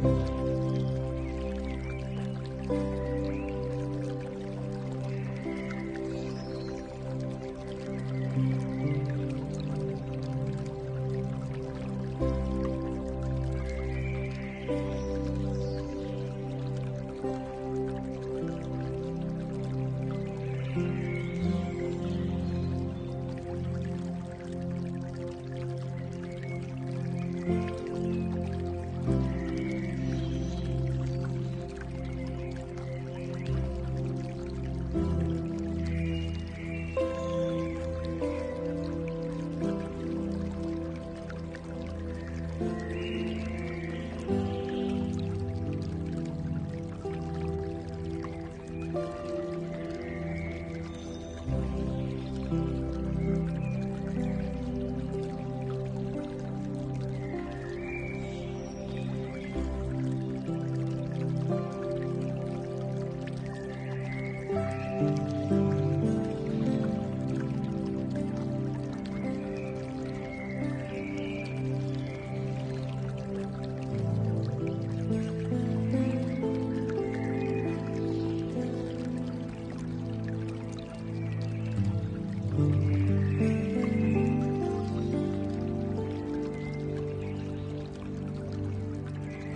thank mm -hmm. you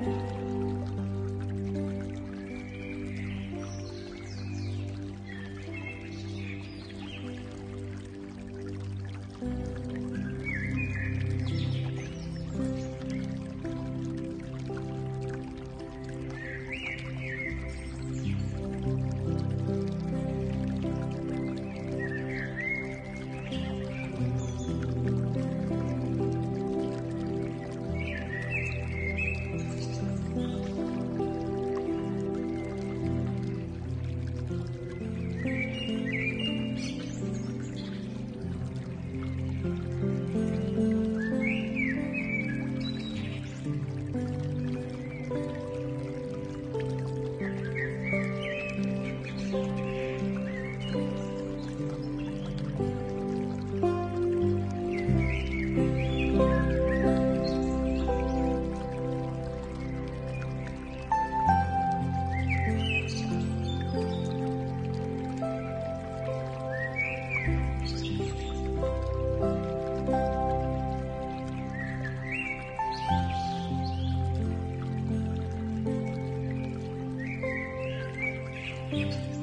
嗯。You